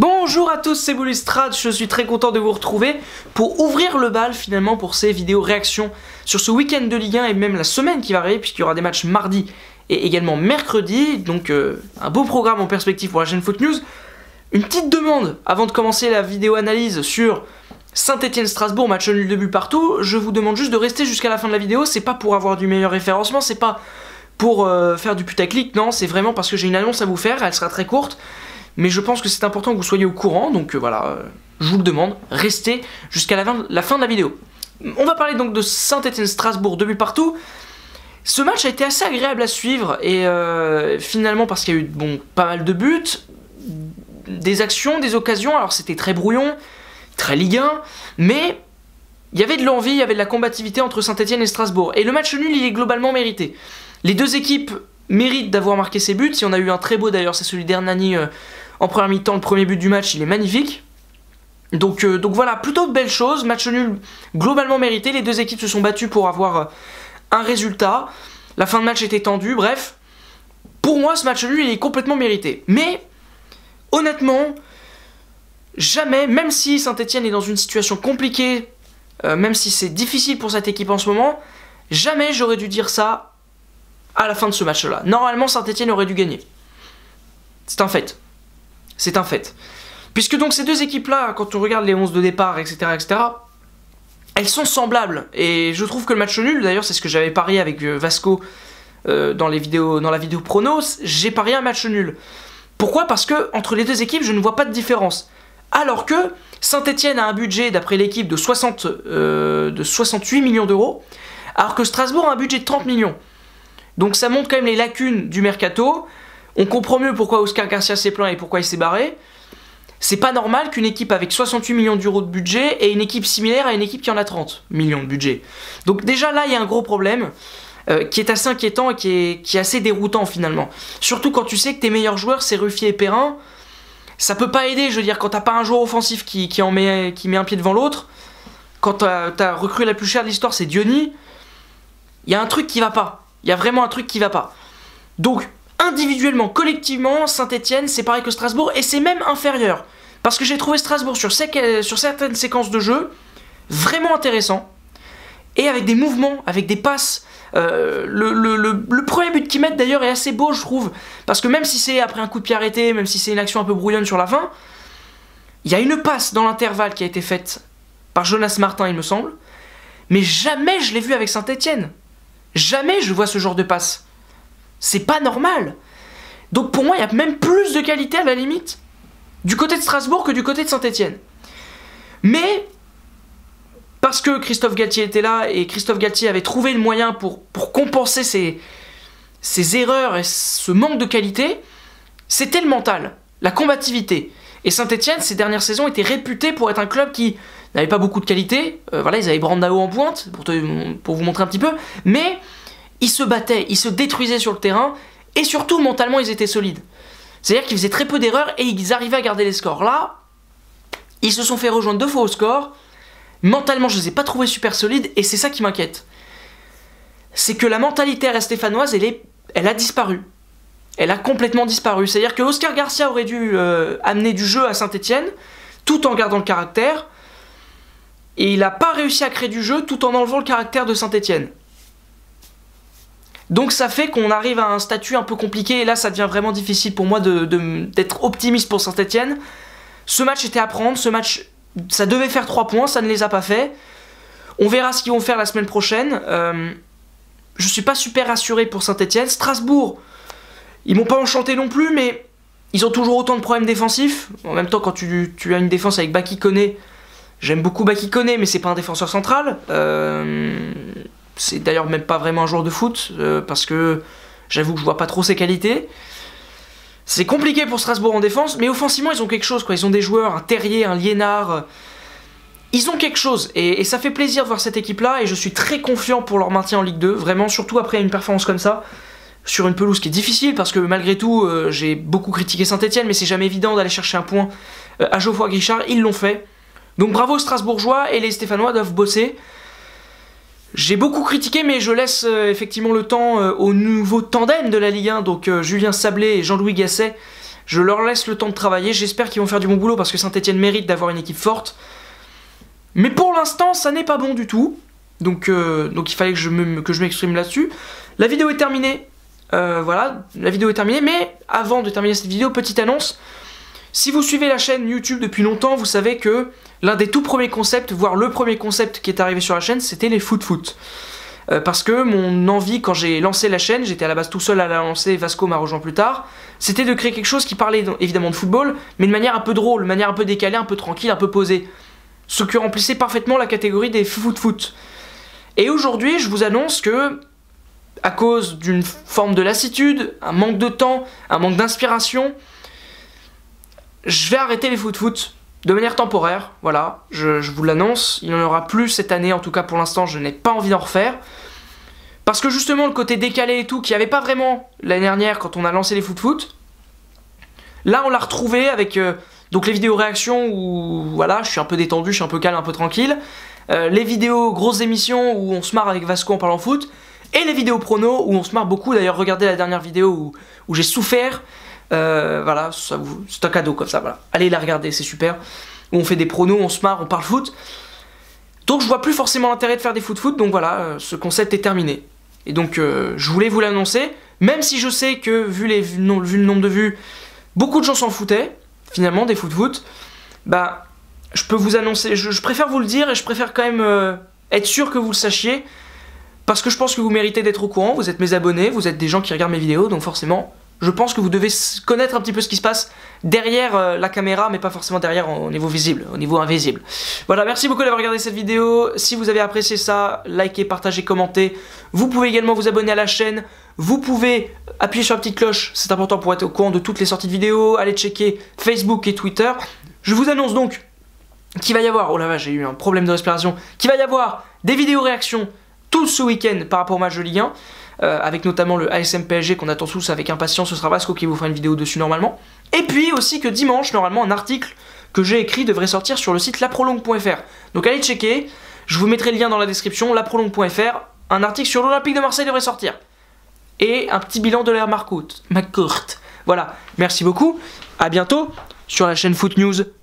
Bonjour à tous, c'est Boulistrade, je suis très content de vous retrouver pour ouvrir le bal finalement pour ces vidéos réactions sur ce week-end de Ligue 1 et même la semaine qui va arriver puisqu'il y aura des matchs mardi et également mercredi, donc euh, un beau programme en perspective pour la chaîne Foot News. Une petite demande avant de commencer la vidéo analyse sur Saint-Etienne-Strasbourg, match nul de but partout, je vous demande juste de rester jusqu'à la fin de la vidéo, c'est pas pour avoir du meilleur référencement, c'est pas pour euh, faire du putaclic, non, c'est vraiment parce que j'ai une annonce à vous faire, elle sera très courte mais je pense que c'est important que vous soyez au courant, donc euh, voilà, euh, je vous le demande, restez jusqu'à la, fin de la vidéo. On va parler donc de Saint-Etienne-Strasbourg, deux buts partout. Ce match a été assez agréable à suivre, et euh, finalement, parce qu'il y a eu bon, pas mal de buts, des actions, des occasions, alors c'était très brouillon, très Ligue 1, mais il y avait de l'envie, il y avait de la combativité entre Saint-Etienne et Strasbourg. Et le match nul, il est globalement mérité. Les deux équipes méritent d'avoir marqué ces buts. Si on a eu un très beau d'ailleurs, c'est celui d'Hernani en première mi-temps, le premier but du match, il est magnifique. Donc, euh, donc voilà, plutôt de belles choses. Match nul globalement mérité. Les deux équipes se sont battues pour avoir euh, un résultat. La fin de match était tendue. Bref, pour moi, ce match nul, il est complètement mérité. Mais, honnêtement, jamais, même si Saint-Etienne est dans une situation compliquée, euh, même si c'est difficile pour cette équipe en ce moment, jamais j'aurais dû dire ça à la fin de ce match-là. Normalement, Saint-Etienne aurait dû gagner. C'est un fait. C'est un fait. Puisque donc ces deux équipes-là, quand on regarde les 11 de départ, etc., etc., elles sont semblables. Et je trouve que le match nul, d'ailleurs, c'est ce que j'avais parié avec euh, Vasco euh, dans, les vidéos, dans la vidéo pronos, j'ai parié un match nul. Pourquoi? Parce que entre les deux équipes, je ne vois pas de différence. Alors que Saint-Etienne a un budget, d'après l'équipe, de, 60, euh, de 68 millions d'euros, alors que Strasbourg a un budget de 30 millions. Donc ça montre quand même les lacunes du mercato. On comprend mieux pourquoi Oscar Garcia s'est plaint et pourquoi il s'est barré. C'est pas normal qu'une équipe avec 68 millions d'euros de budget ait une équipe similaire à une équipe qui en a 30 millions de budget. Donc déjà là, il y a un gros problème. Euh, qui est assez inquiétant et qui est, assez déroutant finalement. Surtout quand tu sais que tes meilleurs joueurs c'est Ruffier et Perrin, ça peut pas aider, je veux dire, quand t'as pas un joueur offensif qui, met, un pied devant l'autre, quand t'as as recrue la plus chère de l'histoire c'est Diony, il y a un truc qui va pas. Il y a vraiment un truc qui va pas. Donc, individuellement, collectivement, Saint-Etienne, c'est pareil que Strasbourg, et c'est même inférieur. Parce que j'ai trouvé Strasbourg sur, sur certaines séquences de jeu vraiment intéressant, et avec des mouvements, avec des passes. Euh, le, premier but qu'ils mettent d'ailleurs est assez beau, je trouve, parce que même si c'est après un coup de pied arrêté, même si c'est une action un peu brouillonne sur la fin, il y a une passe dans l'intervalle qui a été faite par Jonas Martin, il me semble, mais jamais je l'ai vu avec Saint-Etienne. Jamais je vois ce genre de passe. C'est pas normal. Donc pour moi, il y a même plus de qualité à la limite du côté de Strasbourg que du côté de Saint-Etienne. Mais parce que Christophe Galtier était là et Christophe Galtier avait trouvé le moyen pour, pour compenser ses, erreurs et ce manque de qualité, c'était le mental, la combativité. Et Saint-Etienne, ces dernières saisons, était réputé pour être un club qui n'avait pas beaucoup de qualité. Euh, voilà, ils avaient Brandao en pointe, pour, pour vous montrer un petit peu. Mais ils se battaient, ils se détruisaient sur le terrain, et surtout mentalement ils étaient solides. C'est-à-dire qu'ils faisaient très peu d'erreurs et ils arrivaient à garder les scores. Là, ils se sont fait rejoindre deux fois au score. Mentalement, je les ai pas trouvés super solides et c'est ça qui m'inquiète. C'est que la mentalité stéphanoise, elle, est, elle a disparu. Elle a complètement disparu. C'est-à-dire que Oscar Garcia aurait dû euh, amener du jeu à Saint-Etienne tout en gardant le caractère. Et il n'a pas réussi à créer du jeu tout en enlevant le caractère de Saint-Etienne. Donc ça fait qu'on arrive à un statut un peu compliqué et là ça devient vraiment difficile pour moi d'être optimiste pour Saint-Etienne. Ce match était à prendre, ce match ça devait faire 3 points, ça ne les a pas fait. On verra ce qu'ils vont faire la semaine prochaine. Euh, je suis pas super rassuré pour Saint-Etienne. Strasbourg, ils m'ont pas enchanté non plus, mais ils ont toujours autant de problèmes défensifs. En même temps, quand tu, as une défense avec Baki Kone, j'aime beaucoup Baki Kone, mais c'est pas un défenseur central. Euh, c'est d'ailleurs même pas vraiment un joueur de foot, euh, parce que j'avoue que je vois pas trop ses qualités. C'est compliqué pour Strasbourg en défense, mais offensivement, ils ont quelque chose. Quoi. Ils ont des joueurs, un Terrier, un Liénard. Euh, ils ont quelque chose. Et, ça fait plaisir de voir cette équipe-là. Et je suis très confiant pour leur maintien en Ligue 2. Vraiment, surtout après une performance comme ça. Sur une pelouse qui est difficile, parce que malgré tout, euh, j'ai beaucoup critiqué Saint-Etienne, mais c'est jamais évident d'aller chercher un point à Geoffroy Guichard. Ils l'ont fait. Donc bravo Strasbourgeois et les Stéphanois doivent bosser. J'ai beaucoup critiqué, mais je laisse euh, effectivement le temps euh, au nouveau tandem de la Ligue 1, donc euh, Julien Sablé et Jean-Louis Gasset. Je leur laisse le temps de travailler. J'espère qu'ils vont faire du bon boulot parce que Saint-Etienne mérite d'avoir une équipe forte. Mais pour l'instant, ça n'est pas bon du tout. Donc, il fallait que je m'exprime là-dessus. La vidéo est terminée. Voilà, la vidéo est terminée. Mais avant de terminer cette vidéo, petite annonce. Si vous suivez la chaîne YouTube depuis longtemps, vous savez que l'un des tout premiers concepts, voire le premier concept qui est arrivé sur la chaîne, c'était les foot-foot. Euh, parce que mon envie, quand j'ai lancé la chaîne, j'étais à la base tout seul à la lancer, Vasco m'a rejoint plus tard, c'était de créer quelque chose qui parlait évidemment de football, mais de manière un peu drôle, de manière un peu décalée, un peu tranquille, un peu posée. Ce qui remplissait parfaitement la catégorie des foot-foot. Et aujourd'hui, je vous annonce que, à cause d'une forme de lassitude, un manque de temps, un manque d'inspiration, je vais arrêter les foot-foot de manière temporaire, voilà, je, vous l'annonce, il n'y en aura plus cette année, en tout cas pour l'instant je n'ai pas envie d'en refaire. Parce que justement le côté décalé et tout, qui n'y avait pas vraiment l'année dernière quand on a lancé les foot-foot, là on l'a retrouvé avec euh, donc les vidéos réactions où voilà, je suis un peu détendu, je suis un peu calme, un peu tranquille, euh, les vidéos grosses émissions où on se marre avec Vasco en parlant foot, et les vidéos prono où on se marre beaucoup, d'ailleurs regardez la dernière vidéo où j'ai souffert, euh, voilà, c'est un cadeau comme ça. Allez la regarder, c'est super. Où on fait des pronos, on se marre, on parle foot. Donc je vois plus forcément l'intérêt de faire des foot-foot, donc voilà, euh, ce concept est terminé. Et donc euh, je voulais vous l'annoncer, même si je sais que vu, les, vu le nombre de vues, beaucoup de gens s'en foutaient, finalement, des foot-foot. Bah, je peux vous annoncer, je, préfère vous le dire et je préfère quand même être sûr que vous le sachiez. Parce que je pense que vous méritez d'être au courant, vous êtes mes abonnés, vous êtes des gens qui regardent mes vidéos, donc forcément, je pense que vous devez connaître un petit peu ce qui se passe derrière euh, la caméra, mais pas forcément derrière au niveau visible, au niveau invisible. Voilà, merci beaucoup d'avoir regardé cette vidéo. Si vous avez apprécié ça, likez, partagez, commentez. Vous pouvez également vous abonner à la chaîne. Vous pouvez appuyer sur la petite cloche, c'est important pour être au courant de toutes les sorties de vidéos. Allez checker Facebook et Twitter. Je vous annonce donc qu'il va y avoir, oh la vache, j'ai eu un problème de respiration, qu'il va y avoir des vidéos réactions tout ce week-end par rapport au match de Ligue 1. Euh, avec notamment le ASM PSG qu'on attend tous avec impatience, ce sera Vasco qui vous fera une vidéo dessus normalement. Et puis aussi que dimanche, normalement, un article que j'ai écrit devrait sortir sur le site laprolongue.fr. Donc allez checker, je vous mettrai le lien dans la description, laprolongue.fr, un article sur l'Olympique de Marseille devrait sortir. Et un petit bilan de l'ère McCourt. Voilà, merci beaucoup, à bientôt sur la chaîne Foot News.